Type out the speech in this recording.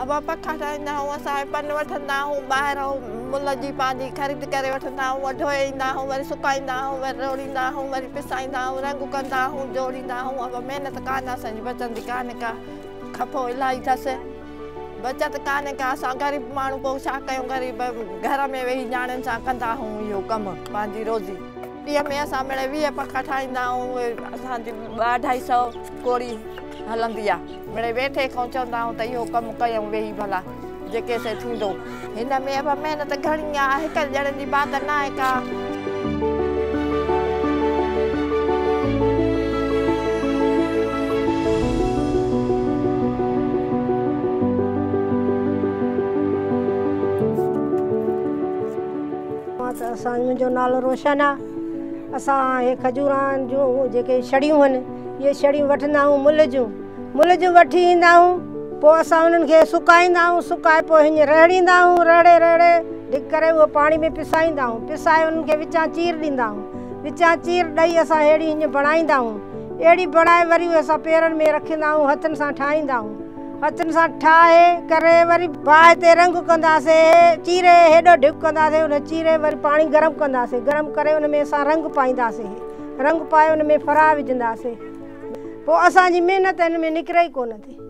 अब पंखा ठाहींदा आहियूं असां पन वठंदा आहियूं ॿाहिरां मुल जी पंहिंजी ख़रीद करे वठंदा आहियूं ढोईंदा आहियूं वरी सुकाईंदा ऐं रोड़ींदा वरी पिसाईंदा रंग कंदा ऐं जोड़ींदा ऐं महिनत कान असांजी बचत का खफो इलाही अथसि बचति कान्हे का असां ग़रीब माण्हू पोइ छा कयूं ग़रीब घर में वेही नियाणियुनि सां कंदा आहियूं इहो कमु पंहिंजी रोज़ी टीह में असां वीह पंखा ठाहींदा आहियूं असांजी ॿ अढाई सौ हलंदी आहे मिड़ई वेठे खां चवंदा आहियूं त इहो कमु कयूं वेही भला जेके से थींदो हिन में बि महिनत घणी आहे हिकु ॼणनि जी बात न आहे का असां मुंहिंजो नालो रोशन आहे असां इहे खजूरनि जूं जेके छड़ियूं आहिनि इहे शड़ियूं वठंदाऊं मुल जूं मुल जूं वठी ईंदा आहियूं पोइ असां उन्हनि खे सुकाईंदा ऐं सुकाए पोइ हीअं रड़ींदा आहियूं रड़े रड़े ढिक करे उहो पाणी में पिसाईंदा पिसाए उन्हनि खे विचां चीर ॾींदा आहियूं विचां चीर ॾेई असां अहिड़ी हीअं बणाईंदा आहियूं अहिड़ी बणाए वरी असां पेरनि में रखंदा ऐं हथनि सां ठाहींदा आहियूं हथनि सां ठाहे करे वरी बाहि ते रंग कंदासीं चीरे हेॾो ढिप कंदासीं वरी पाणी गरम कंदासीं गरम करे उन में असां रंग पाईंदासीं रंग पाए उन में फरा विझंदासीं पोइ असांजी महिनत हिन में निकिरे ई कोन थी